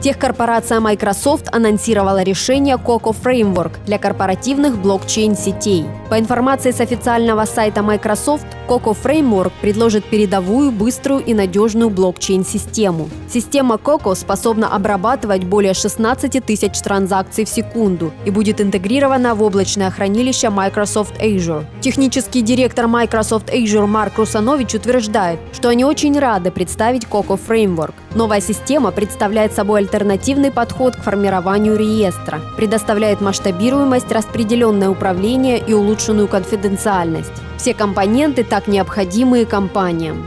Техкорпорация Microsoft анонсировала решение Coco Framework для корпоративных блокчейн-сетей. По информации с официального сайта Microsoft, Coco Framework предложит передовую, быструю и надежную блокчейн-систему. Система Coco способна обрабатывать более 16 тысяч транзакций в секунду и будет интегрирована в облачное хранилище Microsoft Azure. Технический директор Microsoft Azure Марк Русанович утверждает, что они очень рады представить Coco Framework. Новая система представляет собой альтернативный подход к формированию реестра, предоставляет масштабируемость, распределенное управление и улучшенную конфиденциальность. Все компоненты так необходимые компаниям.